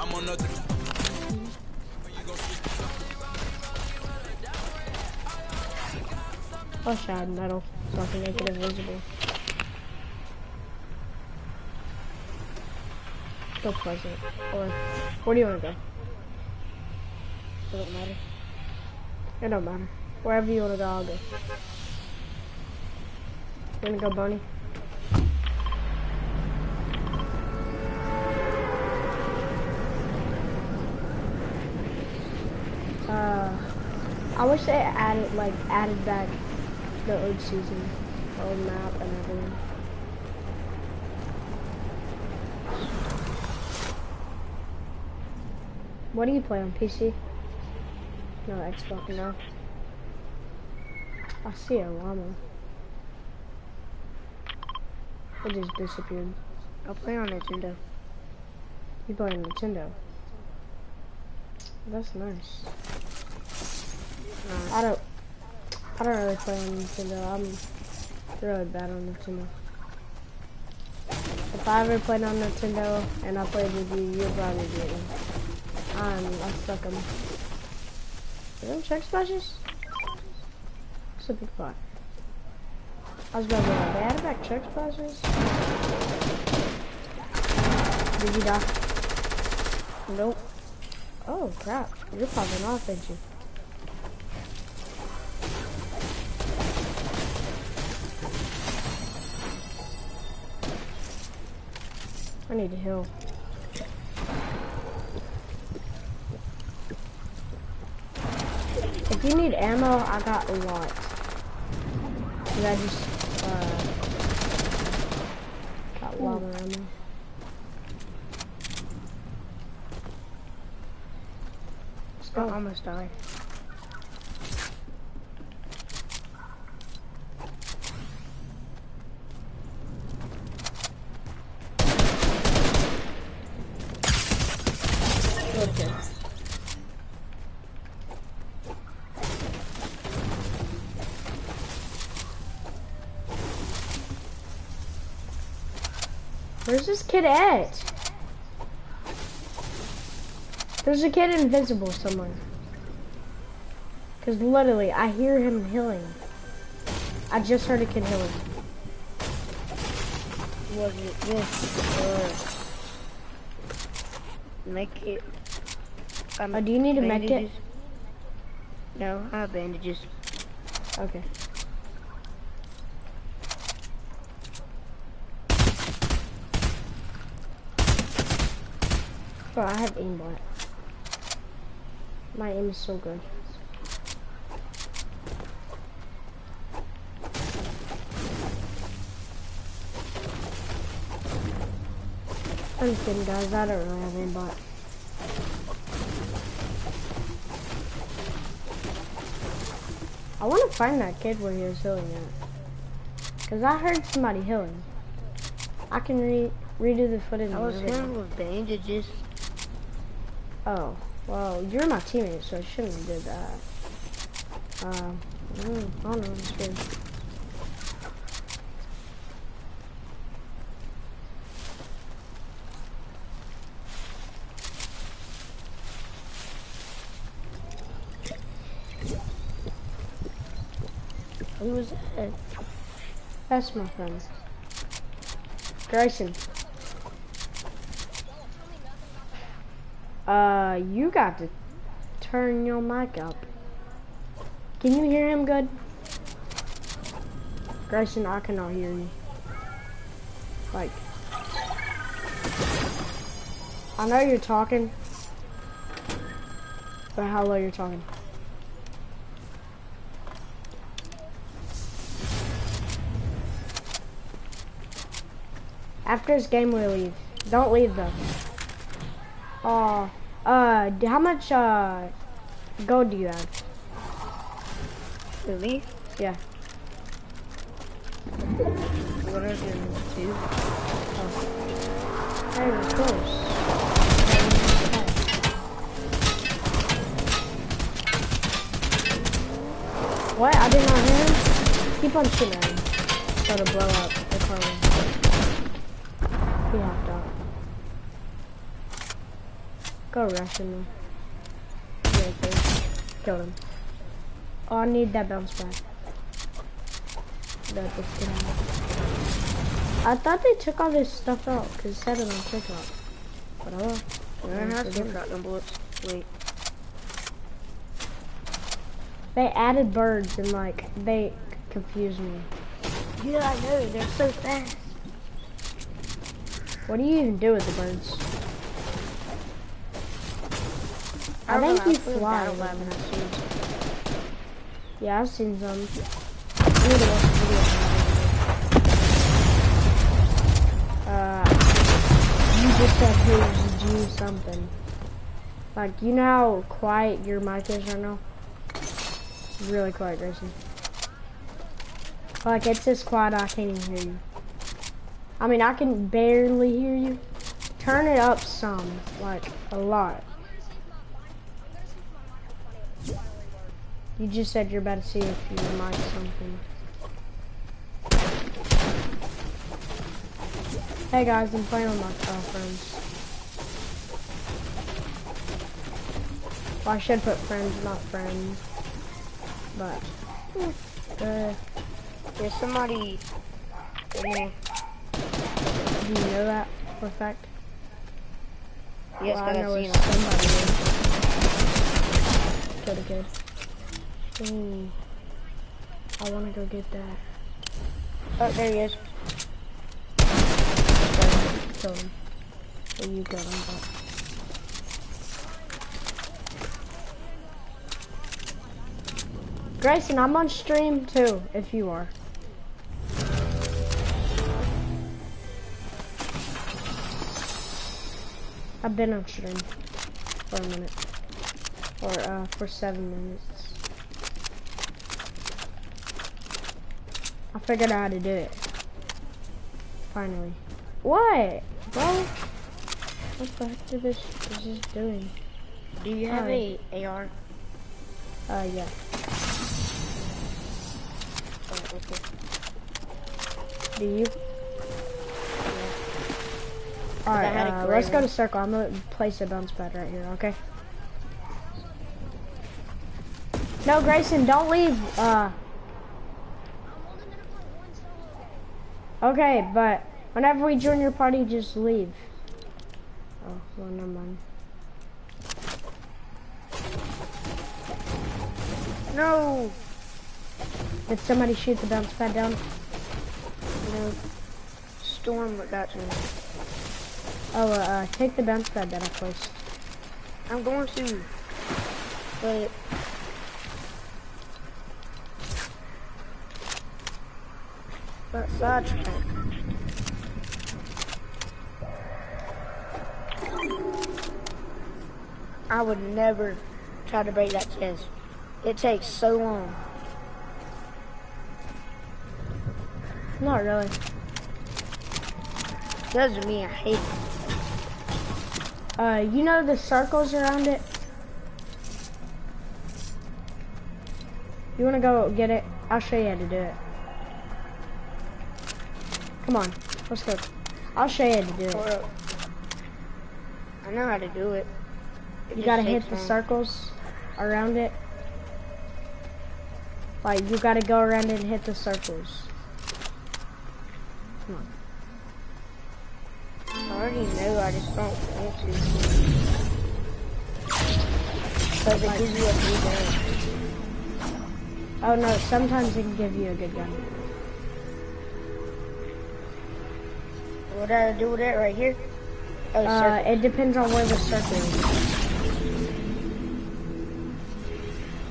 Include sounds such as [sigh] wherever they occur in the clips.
I'm on the. Oh, shard metal, so I can make it invisible. Go pleasant. Or, where do you want to go? Doesn't matter. It don't matter. Wherever you want to go, I'll go. You want to go, Bonnie? Uh, I wish they added, like, added back the old season, old map and everything. What do you play on PC? No, Xbox. No. I see a llama. It just disappeared. I'll play on Nintendo. You play on Nintendo. That's nice. I don't. I don't really play on Nintendo. I'm really bad on Nintendo. If I ever played on Nintendo and I played with you, you'd probably beat me. I'm. I suck 'em. Are them chug splashes? It's a big pot. I was about to say, they added back chug splashes? Did you die? Nope. Oh crap, you're popping off, ain't you? I need to heal. If you need ammo, I got a lot. Did I just, uh, got lava ammo. Let's I almost died. This kid at? There's a kid invisible somewhere. Cause literally, I hear him healing. I just heard a kid healing. Was it this or make it? Um, Oh, do you need a med kit? bandages? No, I have bandages. Okay. Bro, I have aimbot. My aim is so good. I'm kidding guys, I don't really have aimbot. I want to find that kid where he was healing at. Cause I heard somebody healing. I can re redo the footage. I was healing with bandages. Oh, well, you're my teammate, so I shouldn't have did that. Um, mm, I don't know, it's weird. Who was that? That's my friend. Grayson. Uh, you got to turn your mic up. Can you hear him good? Grayson, I cannot hear you. Like, I know you're talking, but how low you're talking. After this game, we leave. Don't leave though. Oh, uh, how much uh gold do you have? Me? Yeah. 102. Hey, we're close. What? I did not hear him. Keep on shooting at him. So to blow up the corner. He Go rush him. Yeah, okay. Kill him. Oh, I need that bounce back. That this I thought they took all this stuff out because it said it on TikTok. But oh, I don't have some shotgun bullets. Wait. they added birds and like they confused me. Yeah, I know. They're so fast. What do you even do with the birds? I, don't think know, you I put a fly. battle lab in with that them. Yeah, I've seen some. I need to watch the video. Uh, you just said who's G something. Like, you know how quiet your mic is right now? Really quiet, Grayson. Like, it's just quiet I can't even hear you. I mean, I can barely hear you. Turn it up some, like, a lot. You just said you're about to see if your mic something. Hey guys, I'm playing with my friends. Well, I should put friends, not friends. But, uh, There's somebody in here. do you know that for a fact? Yes, well, I know I've where seen him. somebody is. Killed I wanna go get that. Oh, there he is. Kill him. You kill him, but. Grayson, I'm on stream too, if you are. I've been on stream for a minute. Or, uh, for seven minutes. I figured out how to do it. Finally. What? Bro? What the heck is this, is this doing? Do you have a AR? Uh, yeah. Oh, okay. Do you? I Alright, uh, let's go to circle. I'm gonna place a bounce pad right here, okay? No, Grayson, don't leave. Uh. Okay, but whenever we join your party, just leave. Oh, well, never mind. No! Did somebody shoot the bounce pad down? No. Storm got to me. Oh, uh, uh, take the bounce pad that I placed. I'm going to. But got sidetracked. I would never try to break that chest. It takes so long. Not really. Doesn't mean I hate it. Uh, you know the circles around it? You wanna go get it? I'll show you how to do it. Come on, let's go. I'll show you how to do it. I know how to do it. It You gotta hit the long. circles around it. Like, you gotta go around it and hit the circles. Come on. I already know, I just don't want to. Because it gives you a free gun. Oh no, sometimes it can give you a good gun. What did I do with it right here? Oh, Uh, it depends on where the circle is.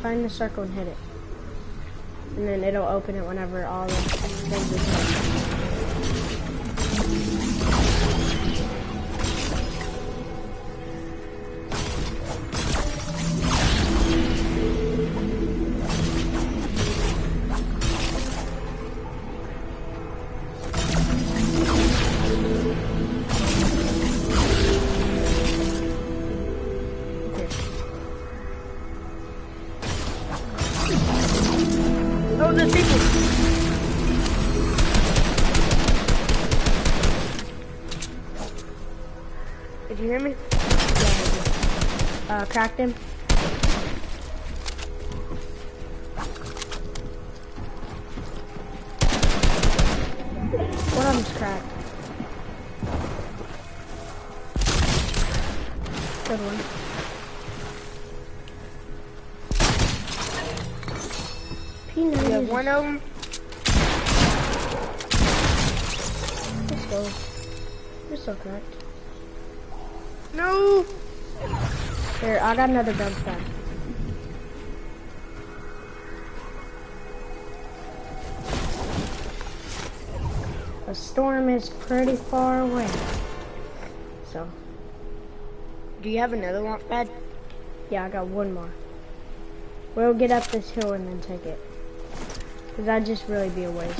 Find the circle and hit it. And then it'll open it whenever all the things are People! Did you hear me? Yeah, Uh, cracked him. One of them. Let's go. You're so correct. No. Here, I got another gun stand. The storm is pretty far away. So, Do you have another launch pad? yeah, I got one more. We'll get up this hill and then take it. Cause that'd just really be a waste.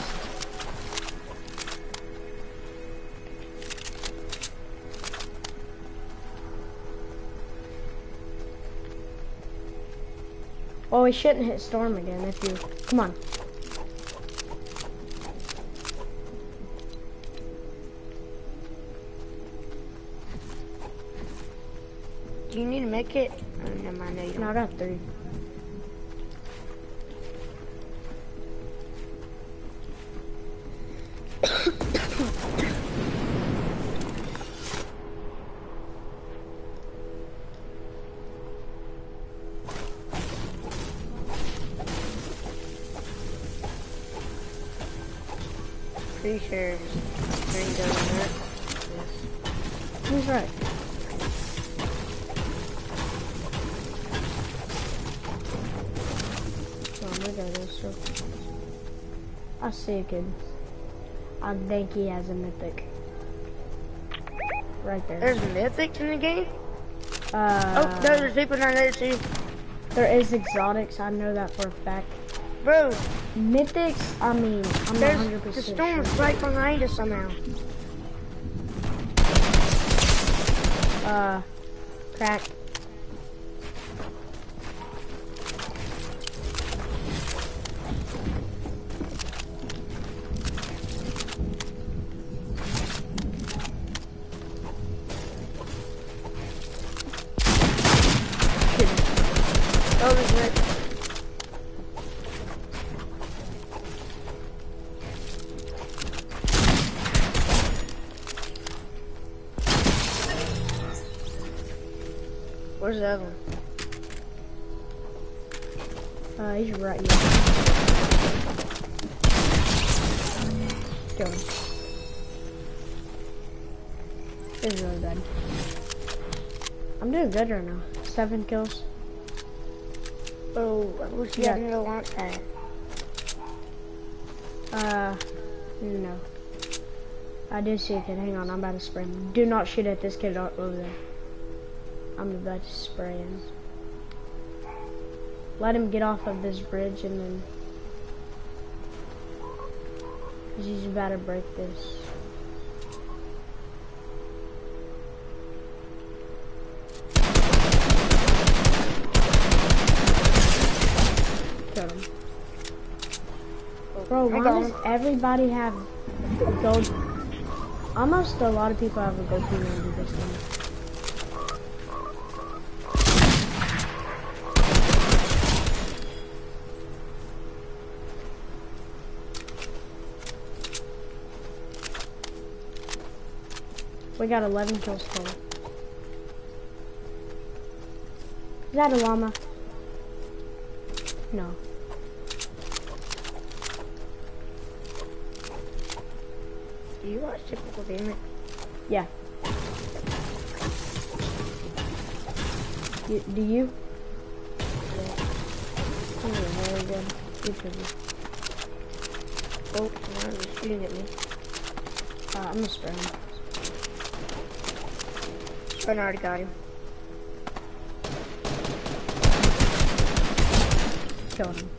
Well, we shouldn't hit storm again if you, come on. Do you need to make it? Oh, never mind. No, you don't. No, I got three. I see a kid. I think he has a mythic. Right there. There's mythics in the game? Uh, oh, no, there's people down there too. there is exotics. I know that for a fact. Bro, Mythics. I mean, I'm there's 100 the percent storm's sure. right behind us somehow. Uh, crack. Where's the one? Uh, he's right here. Kill him. This is really bad. I'm doing good right now. Seven kills. Oh, I wish you Yeah. had another launch pad. Uh, no. I did see a kid. Hang on, I'm about to him. Do not shoot at this kid over there. I'm about to spray him. Let him get off of this bridge and then... Cause he's about to break this. Killed him. Bro, why does everybody have gold? Almost a lot of people have a gold P90 this time. We got 11 kills total. Is that a llama? No. Do you watch typical gamer? Yeah. You, do you? Yeah. You're very good. YouTuber. Oh, now they're shooting at me. Uh, I'm gonna spray him. Already got him. Killed him.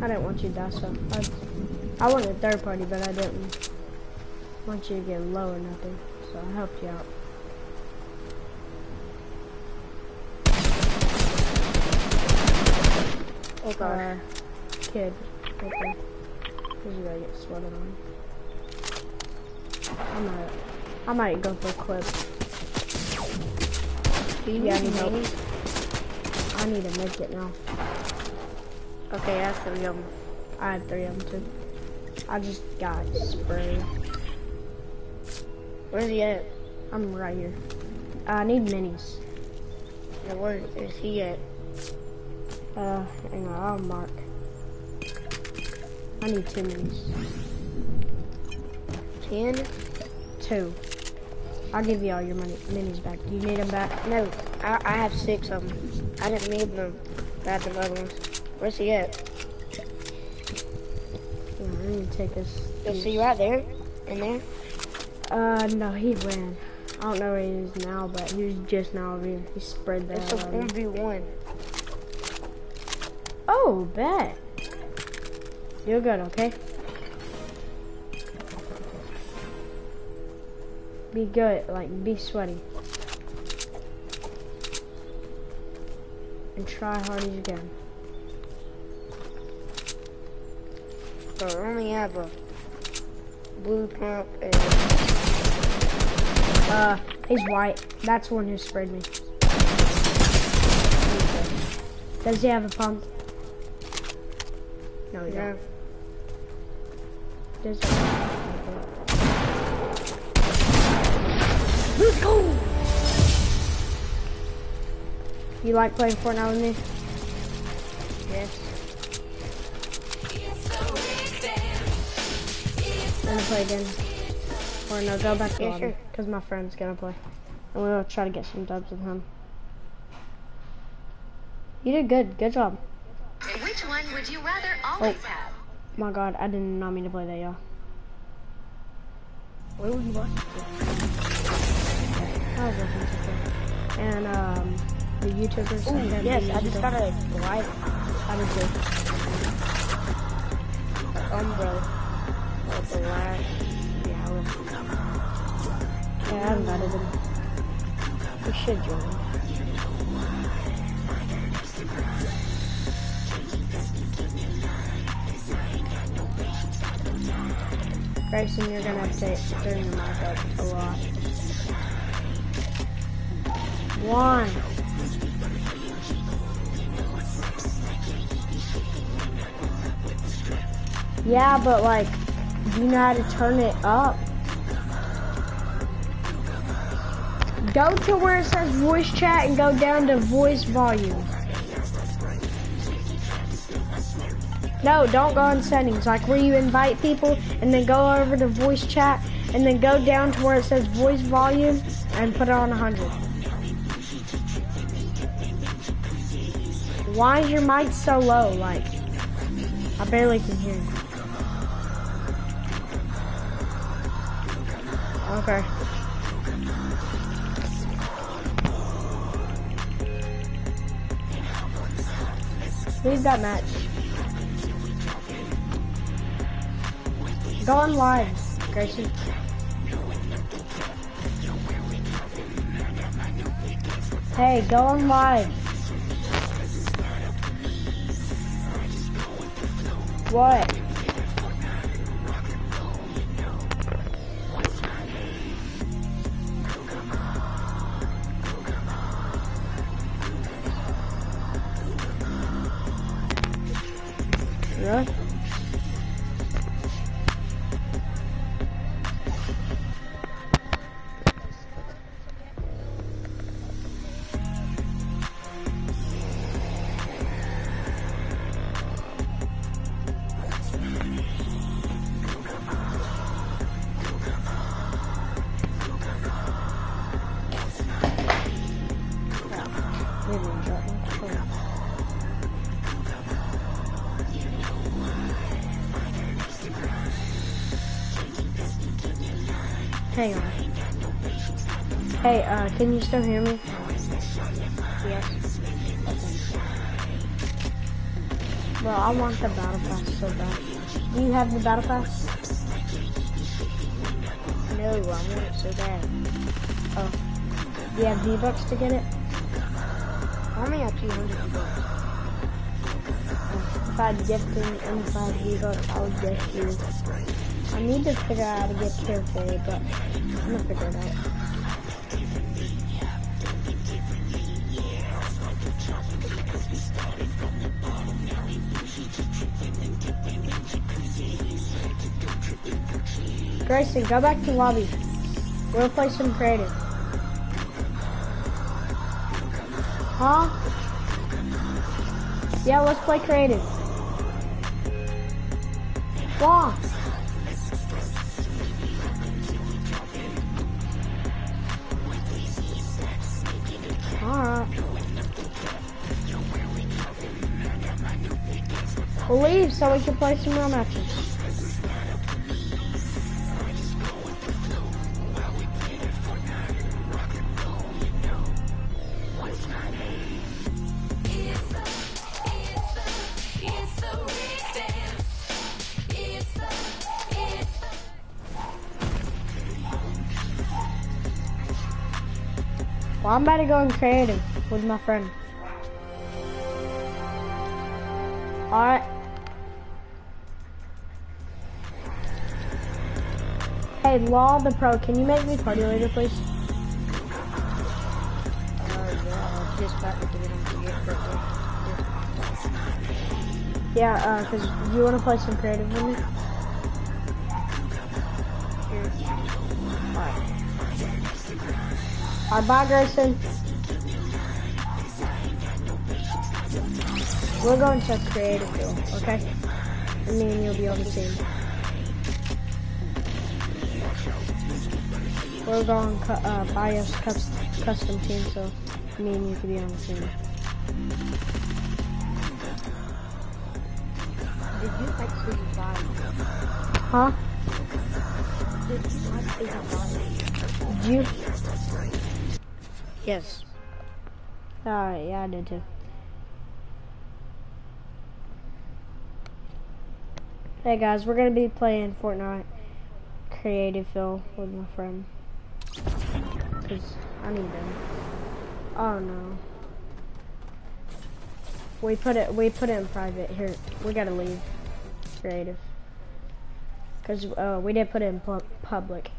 I didn't want you to die, so I, I wanted third party, but I didn't want you to get low or nothing, so I helped you out. Oh gosh. Uh, kid, there. Cause you gotta get sweated on. I might, I might go for a clip. You Yeah, I need help. I need a medkit now. Okay, that's three of them. I had three of them too. I just got sprayed. Where's he at? I'm right here. I need minis. Yeah, where is he at? Uh, hang on, I'll mark. I need two minis. Ten? Two. I'll give you all your money, minis back. Do you need them back? No, I, I have six of them. I didn't need them. Grab the other ones. Where's he at? Yeah, I need to take this. Is you right there? In there? Uh, no, he ran. I don't know where he is now, but he was just now over here. He spread the It's a out 1v1. Oh, bet. You're good, okay? Be good, like, be sweaty. And try hard as you can. But I only have a blue pump and Uh, he's white. That's the one who sprayed me. Does he have a pump? No, he no. don't. Does You like playing Fortnite with me? Yes. Wanna play again? Or no, go back to Yeah, lobby. sure. Because my friend's gonna play. And we'll try to get some dubs with him. You did good. Good job. Which one would you rather always Oh. have? My god, I did not mean to play that, y'all. Where were you watching? I was watching something. And, um, the YouTubers. Ooh, yes, I just got a light did too. umbrella. Of the last hour. Yeah, I invited him. He should join. Grayson, you're gonna have to turn your mic up a lot. One. Yeah, but like, do you know how to turn it up? Go to where it says voice chat and go down to voice volume. No, don't go in settings, like where you invite people and then go over to voice chat and then go down to where it says voice volume and put it on 100. Why is your mic so low? Like, I barely can hear you. Okay. Leave that match. Go on live, Grayson. Hey, go on live. What? Can you still hear me? Yes. Bro, I want the battle pass so bad. Do you have the battle pass? No, I want it so bad. Oh. Do you have V-Bucks to get it? I only have 200 bucks. If I and if I V-Bucks, I would gift you. I need to figure out how to get Carefree, but I'm gonna figure it out. Grayson, go back to lobby. We'll play some creative. Huh? Yeah, let's play creative. Why? Alright. We'll leave so we can play some real matches. I'm about to go in creative with my friend. Alright. Hey, Law the Pro, can you make me party leader, please? Yeah, uh, cause you wanna play some creative with me? Alright, bye Grayson. We're going to creative field, okay? And me and you'll be on the team. We're going to uh, buy us custom team, so me and you can be on the team. Did you like season five? Huh? Did you five? Did you? Yes. Alright, yeah, I did too. Hey guys, we're gonna be playing Fortnite Creative Fill with my friend. Cause I need them. Oh no. We put it we put it in private. Here, we gotta leave. Creative. Cause uh, we didn't put it in pu public.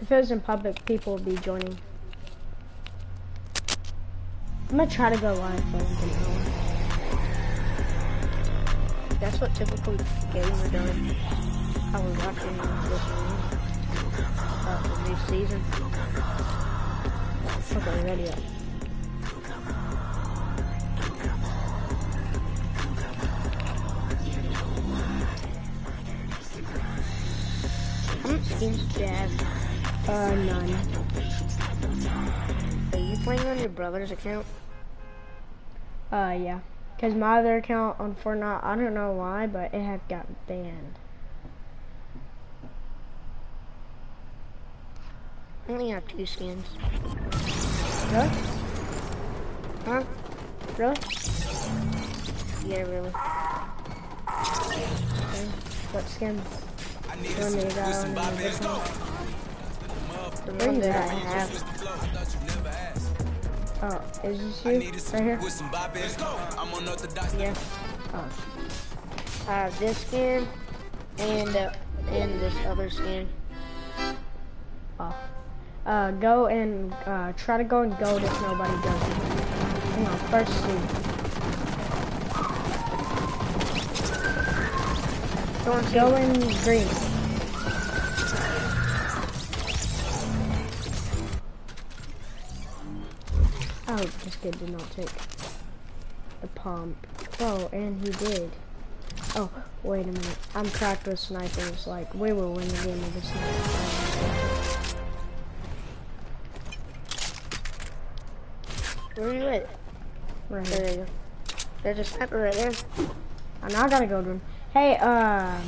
If it was in public, people would be joining. I'm gonna try to go live for like an hour. That's what typical gamer does. I was watching this the new season. Okay, ready up. How much skins do you have? Uh, none. Are you playing on your brother's account? Uh, yeah. Cause my other account on Fortnite, I don't know why, but it had got banned. I only have two skins. Really? Huh? Really? Yeah, really. Okay. What skins? You want me to go on the Where one that at? I have. Oh, is this you? Right here? Yeah. Oh. I have this skin and uh, and this other skin. Oh. Uh, go and, uh, try to go and go if nobody does it. Hang on, first two. Go in green. Oh, this kid did not take the pump. Oh, and he did. Oh, wait a minute. I'm cracked with snipers. Like, we will win the game with a sniper. Where are you at? Right There here. you go. There's a sniper right there. And now I gotta go to him. Hey, um,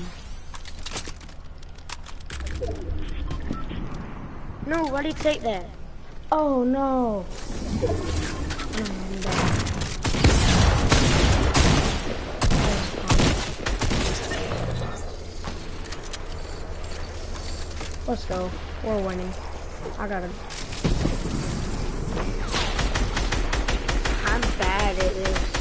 No, why do you take that? Oh no. Oh. Let's go. We're winning. I gotta. I'm bad at this.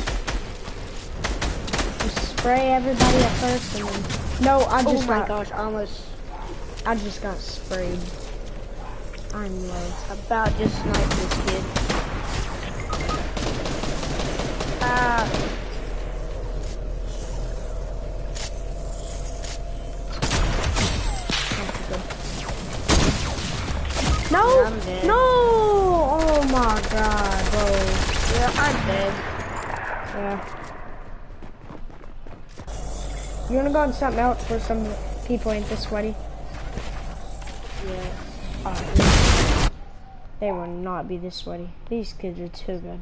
Just spray everybody at first and then. No, I Oh my got. gosh, almost I just got sprayed. I know. About to snipe this kid. Ah. No! No! Oh my god, bro. Yeah, I'm dead. Yeah. You wanna go on something else where some people ain't this sweaty? Yeah. Alright they will not be this sweaty. These kids are too good.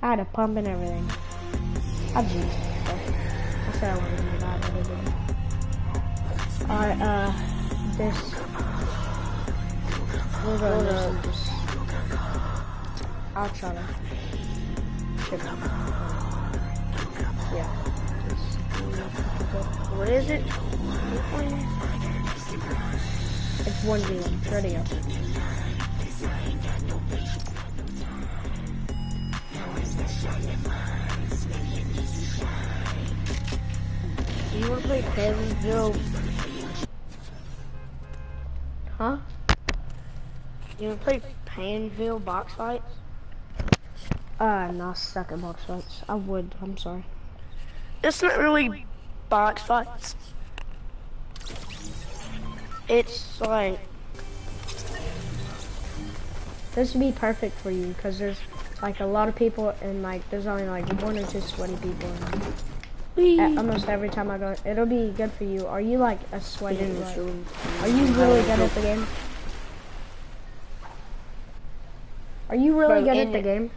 I had a pump and everything. I just, I said I wanted to do that, but I didn't. Alright, uh, this, we're going to just, I'll try to. Yeah. What is it? it's one v one. Ready go. Do you want to play Pleasantville? Huh? You want to play Panville box fights? Uh, no, stuck at box fights. I would. I'm sorry. It's not really box fights. It's like This would be perfect for you because there's like a lot of people and like there's only like one or two sweaty people. And almost every time I go, it'll be good for you. Are you like a sweaty? in Like, room. are you really good at the game? Are you really Bro, good at the game?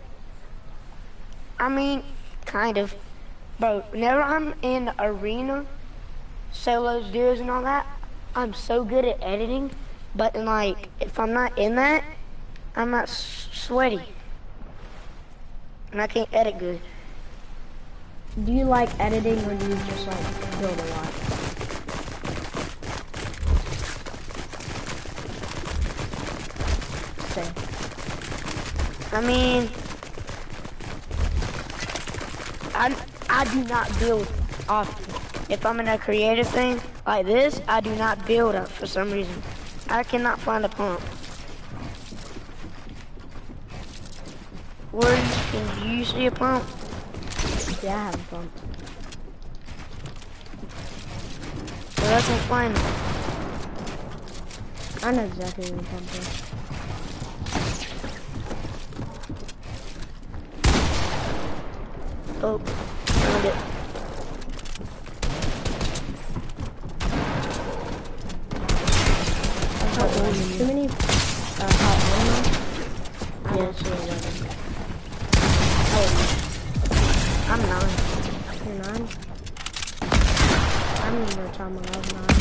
I mean, kind of. But whenever I'm in arena, solos, duos, and all that, I'm so good at editing. But in like, if I'm not in that, I'm not s- sweaty, and I can't edit good. Do you like editing or do you just like build a lot? Same. I mean, I I do not build often. If I'm in a creative thing like this, I do not build up for some reason. I cannot find a pump. Where you, can you see a pump? Yeah, I have a pump. So that's not fine. I know exactly where the pump is. Oh, found it. I've got too many uh, hot. I'm Yeah. actually 11. I'm nine. You're nine? I remember a time when nine.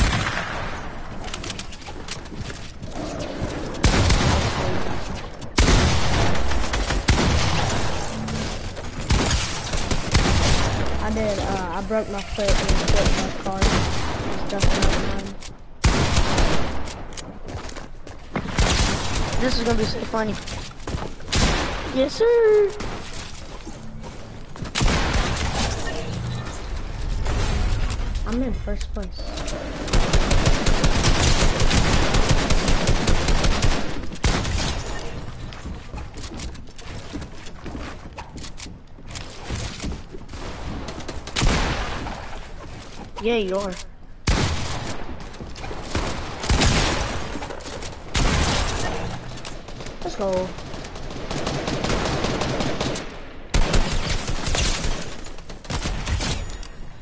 I did, uh, I broke my foot and flipped my car. Just jumping mine. This is gonna be so funny. Yes, sir. I'm in first place. Yeah, you are. Let's go.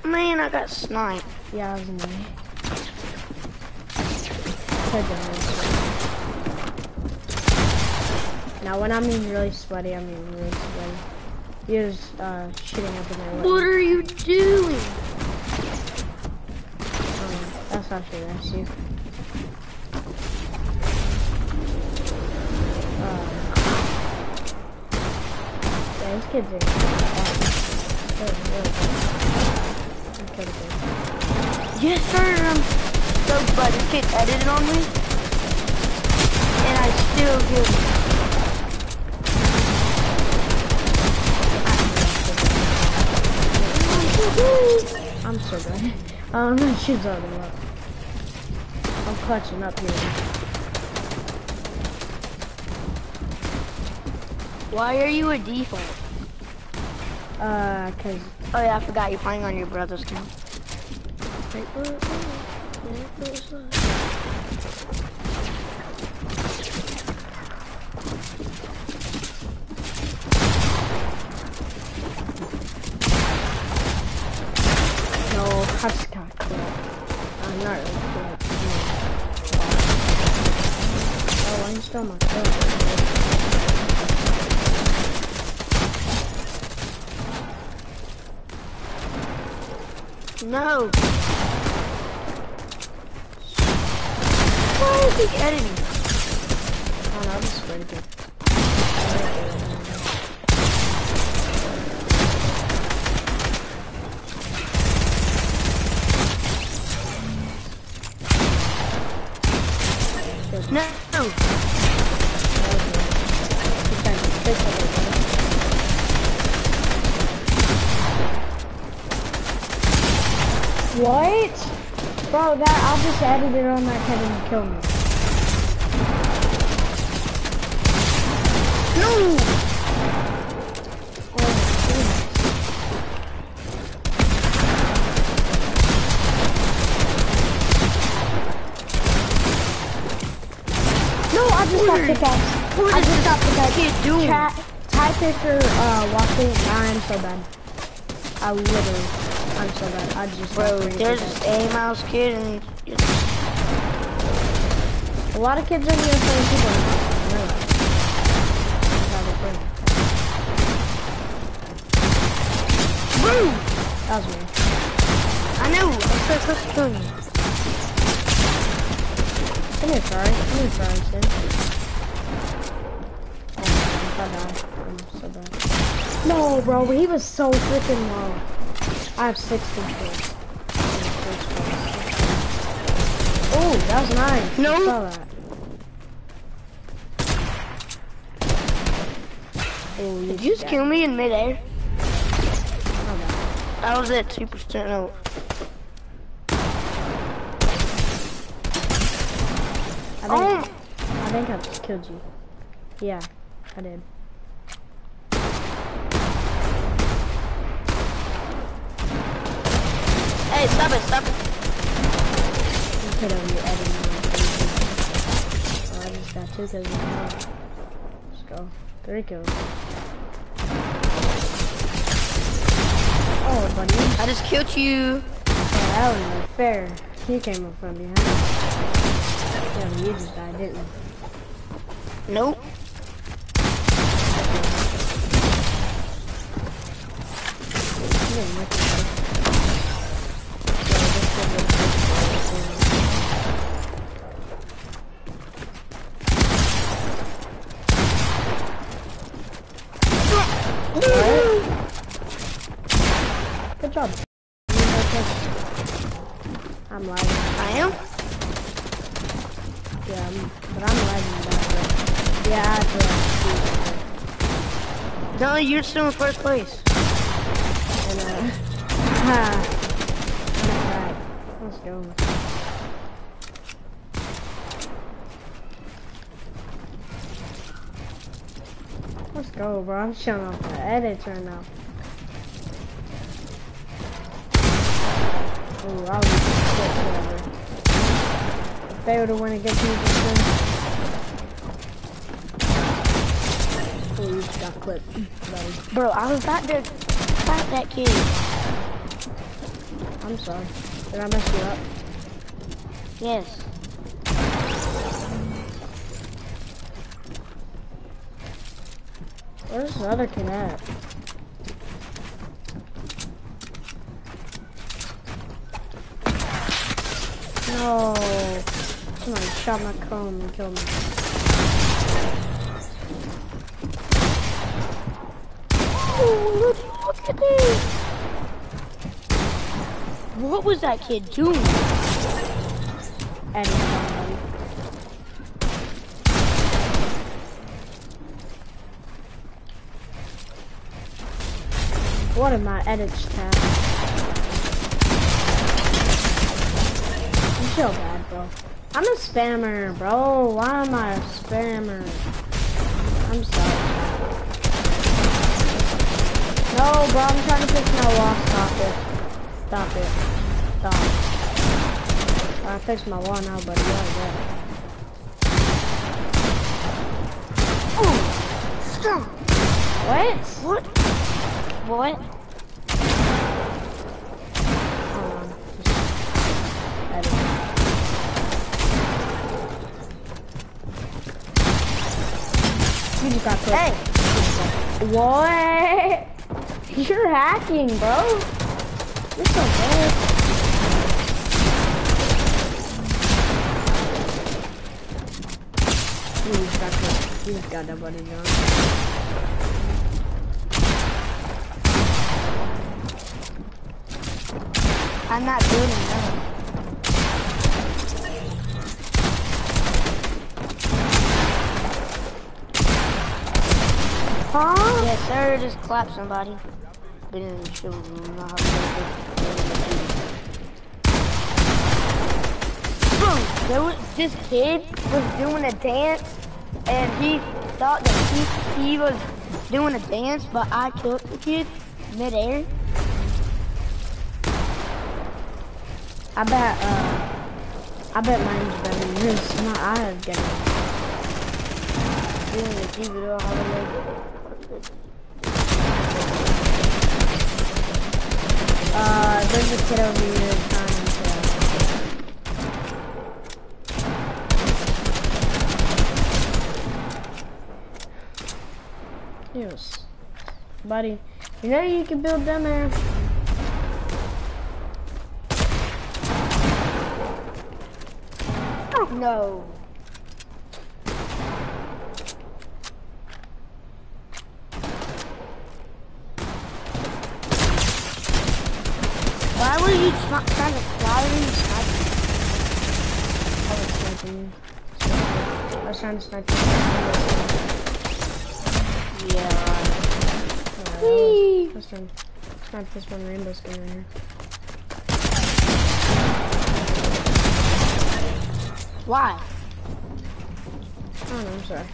Man, I got sniped. Yeah, I was in there. Could have been sweaty. Now, when I mean really sweaty, I mean really sweaty. You're just uh, shooting up in there. What are you doing? How I ask. Um, yeah, these kids are. They're really good. I'm pretty good. Yes, sir. I'm so glad this kid edited on me, and I still give. I'm so good. Um, that shit's out of luck. Clutching up here. Why are you a default? Uh, cause Oh yeah, I forgot you're playing on your brother's account. No, I just got clipped. I'm not really clipped. Oh, why you stole my kill? No. Why is he editing? Oh no, this is pretty good. No. What? Bro, that I just added it on that Kevin to kill me. No. Oh, goodness. No, I just got What pickaxe. what I is just got pickaxe. kid doing? Chat, type if you're uh, watching. I'm so bad. I literally, I'm so bad. I just Bro, there's a mouse kid and a lot of kids in here playing people. I know that. That's how they play. boom. That was me. I knew. I was so close to killing you. Come here, sorry. Come here, sorry, sis. My I die, I'm so bad. No, bro, he was so freaking low. I have 16 kills. Oh, that was nice. No. I saw that. Oh, you Did you just kill me in midair? Oh. I was at 2% no. I think, Oh, I think I just killed you. Yeah, I did. Hey, stop it, stop it. You have you editing I just got two kills. Let's go. Three kills. Oh, buddy. I just killed you. That wasn't fair. He came up from behind. Yeah, you just died, didn't you? Nope. Yeah, this kid was- Good job. I'm lagging. I am? Yeah, I'm, but I'm lagging bad. But yeah, I feel like No, you're still in first place. And uh, [laughs] [laughs] ha. Let's go. Let's go, bro. I'm showing off the edits right now. Ooh, I was sick whatever. If they would have won against me. Clipped, buddy. Bro, I was about to fight that kid. I'm sorry. Did I mess you up? Yes. Where's the other kid at? No. Somebody shot my comb and killed me. Look, at this. What was that kid doing? Eddie. What are my edits tab? You feel bad, bro. I'm a spammer, bro. Why am I a spammer? I'm sorry. No, bro, I'm trying to fix my wall. Stop it. Stop it. Stop. I fixed my wall now, buddy. Yeah, Oh, stop. What? What? What? Hold on. Just. You just got. Hey, What? You're hacking, bro. You're so bad. You just got clipped. You just got nobody done. I'm not doing it. No. Huh? Just clap somebody. Been in the showroom. Know how there was, this kid was doing a dance, and he thought that he, he was doing a dance, but I killed the kid midair. I bet, uh, I bet mine's better than yours. My, I have getting. Doing the keep it all how to make it. Uh, there's a kid over here trying to. Yes. Buddy, you know you can build them there. No. Why were you try- trying to fly in the sky? I was sniping you. You. Yeah. Was to snipe this one rainbow skin right here. Why? Oh no, I'm sorry.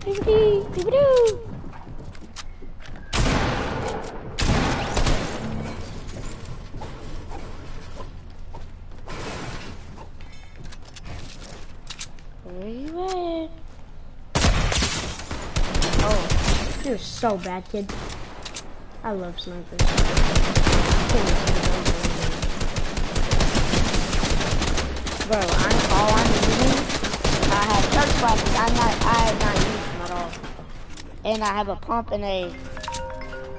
Peepity. Where you at? Oh, you're so bad, kid. I love snipers. Bro, I'm all I'm using. I have chug splashes. I'm not. I have not used them at all. And I have a pump and a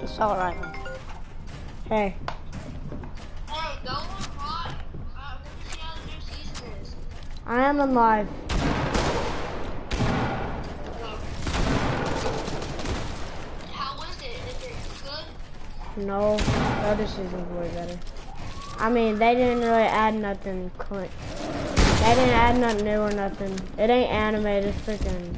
assault rifle. Hey, Hey, go on live. I want to see how the new season is. I am alive. How is it? Is it good? No, the other season's way better. I mean, they didn't really add nothing. They didn't add nothing new or nothing. It ain't animated, it's freaking.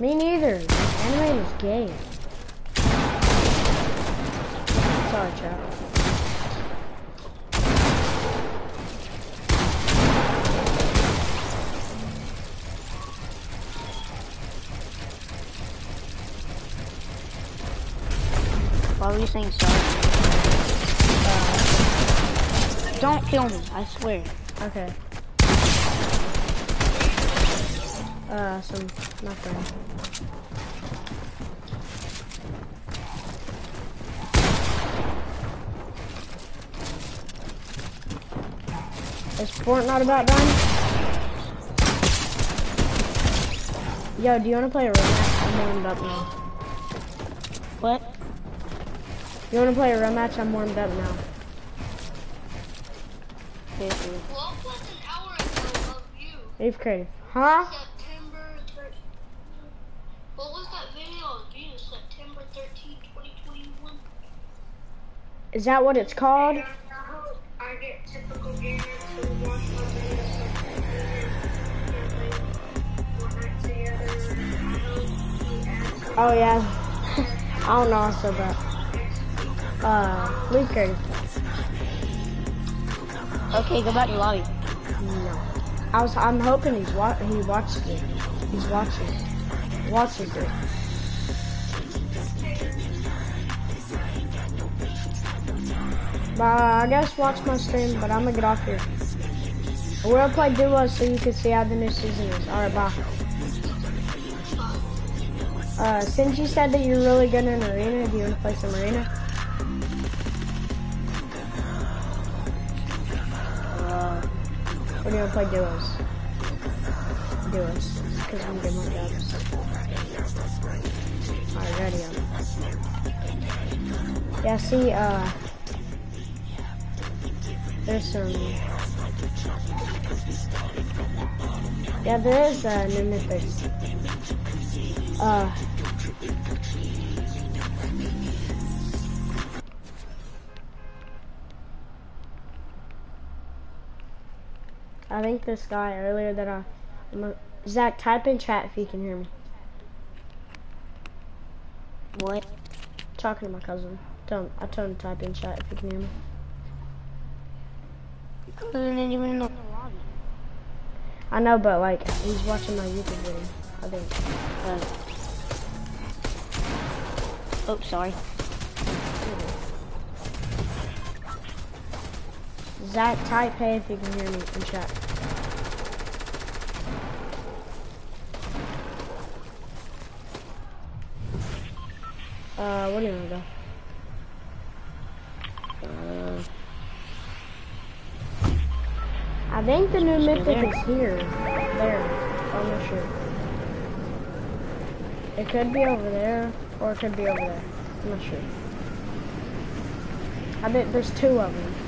Me neither. Animated is gay. Sorry, chat. Were you saying? Don't kill me, I swear. Okay. Uh, some nothing. Is Fortnite about done? Yo, do you want to play a rematch? I'm warmed up now. What? You want to play a rematch? I'm warmed up now. Okay. What was an hour ago of you? Eve Crave. Huh? September 13th. What was that video of you? September 13th, 2021? Is that what it's called? I get typical gamers who watch my videos Fortnite together. Oh yeah. [laughs] I don't know also but uh Leaf Crave. Okay, go back to lobby. No. I was. I'm hoping he's wa- he watches it. He's watching. Watches it. But I guess watch my stream. But I'm gonna get off here. We'll play duos so you can see how the new season is. All right, bye. Uh, since you said that you're really good in arena, do you want to play some arena? To play duos? Duos. Because I'm good my jobs. Alright, ready up. Yeah, see, uh... There's some... Yeah, there is uh, new mythics. Uh... I think this guy earlier that I... I'm a- Zach, type in chat if you can hear me. what? Talking to my cousin. Tell him, I told him to type in chat if you can hear me. Couldn't even in the lobby. I know, but like, he's watching my YouTube video. I think. Uh, oh, sorry. Zach, type hey if you can hear me in chat. Uh, where do you want to go? Uh, I think the new mythic is here. There. I'm not sure. It could be over there, or it could be over there. I'm not sure. I bet there's two of them.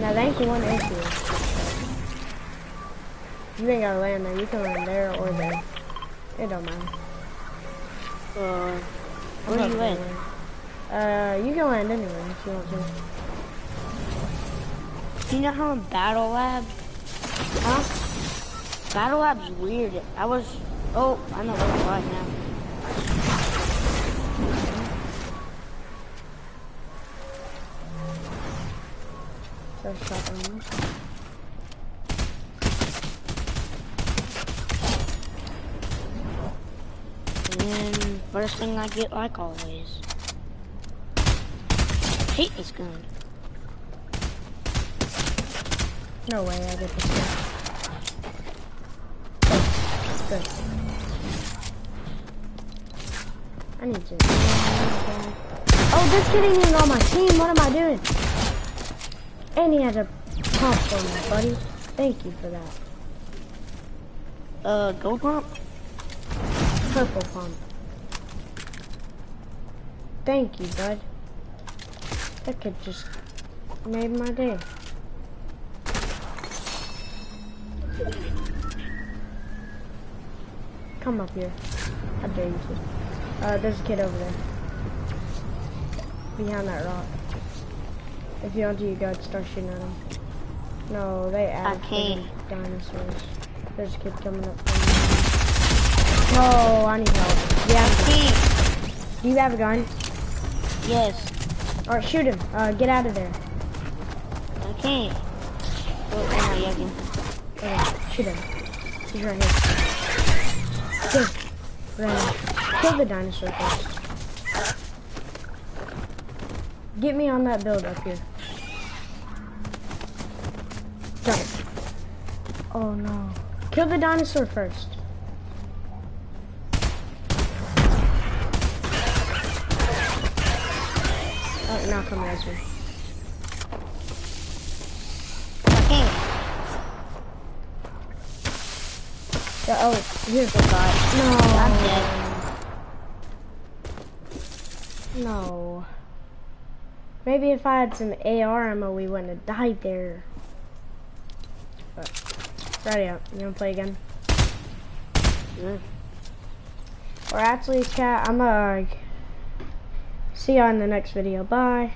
Now, thank you one is here. You ain't gotta land there. You can land there or there. It don't matter. Uh, where do you land. Uh, you can land anywhere if you want to. Do you know how in Battle Lab? Huh? Battle Lab's weird. I was. Oh, I know where it's right now. First shot on this. And then first thing I get, like always. Hate this gun. No way I get this gun. Good. I need to. Oh, this kid ain't even on my team. What am I doing? And he had a pump for me, buddy. Thank you for that. Uh, gold pump? Purple pump. Thank you, bud. That kid just made my day. Come up here. I dare you to. Uh, there's a kid over there. Behind that rock. If you want to, you gotta start shooting at him. No, they add friggin' dinosaurs. There's a kid coming up. No, I need help. Yeah, Can't. do you have a gun? Yes, Alright, shoot him. Uh, get out of there. I can't. Oh, my, yeah, I can. Okay, shoot him. He's right here. Kill. Right. Kill the dinosaur first. Get me on that build up here. It. Oh no. Kill the dinosaur first. Oh, now come res me. Yeah, oh, here's the guy. No. I'm dead. No. Maybe if I had some AR ammo, we wouldn't have died there. But, ready up. You wanna play again? Yeah. Or actually, chat, I'm gonna uh, see you in the next video. Bye.